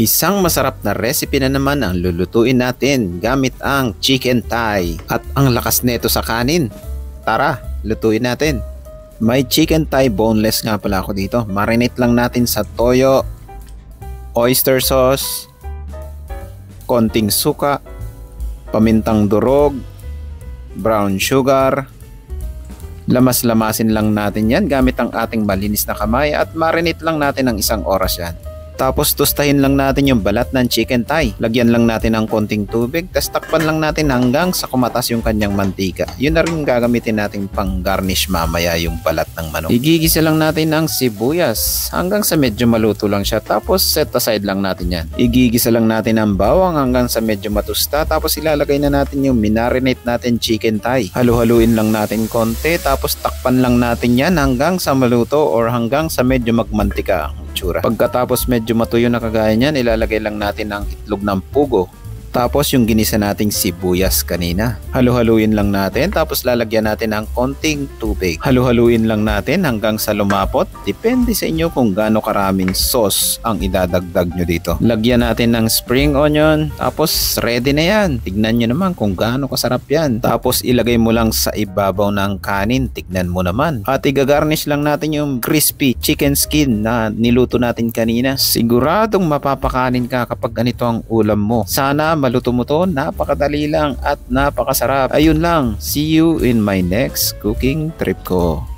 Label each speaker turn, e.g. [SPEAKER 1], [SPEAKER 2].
[SPEAKER 1] Isang masarap na recipe na naman ang lulutuin natin gamit ang chicken thigh at ang lakas nito sa kanin. Tara, lutuin natin. May chicken thigh boneless nga pala ako dito. Marinate lang natin sa toyo, oyster sauce, konting suka, pamintang durog, brown sugar, lamas-lamasin lang natin yan gamit ang ating malinis na kamay at marinate lang natin ng isang oras yan. Tapos tustahin lang natin yung balat ng chicken thigh. Lagyan lang natin ng konting tubig, tapos takpan lang natin hanggang sa kumatas yung kanyang mantika. Yun na rin gagamitin natin pang garnish mamaya yung balat ng manok. Igigisa lang natin ang sibuyas hanggang sa medyo maluto lang siya. Tapos set aside lang natin yan. Igigisa lang natin ang bawang hanggang sa medyo matusta. Tapos ilalagay na natin yung minarinate natin chicken thigh. Halu-haluin lang natin konti. Tapos takpan lang natin yan hanggang sa maluto or hanggang sa medyo magmantika itsura. Pagkatapos medyo matuyo na kagaya niyan, ilalagay lang natin ang itlog ng pugo tapos yung ginisa nating sibuyas kanina. Halu-haluin lang natin tapos lalagyan natin ng konting tubig. Halu-haluin lang natin hanggang sa lumapot. Depende sa inyo kung gaano karaming sauce ang idadagdag nyo dito. Lagyan natin ng spring onion tapos ready na yan. Tignan nyo naman kung gaano kasarap yan. Tapos ilagay mo lang sa ibabaw ng kanin. Tignan mo naman. At igagarnish lang natin yung crispy chicken skin na niluto natin kanina. Siguradong mapapakanin ka kapag ganito ang ulam mo. Sana maluto mo to, napakadali lang at napakasarap. Ayun lang, see you in my next cooking trip ko.